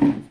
Mm-hmm.